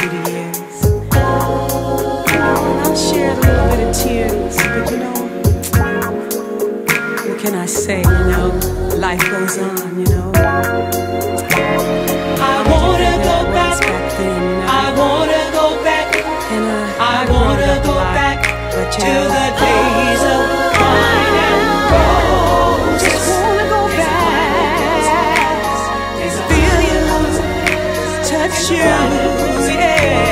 i a little bit of tears, but you know, what can I say? You know, life goes on, you know. I wanna go back. then. I wanna go back. And I, wanna, go, back, back to the day. reflections, yeah.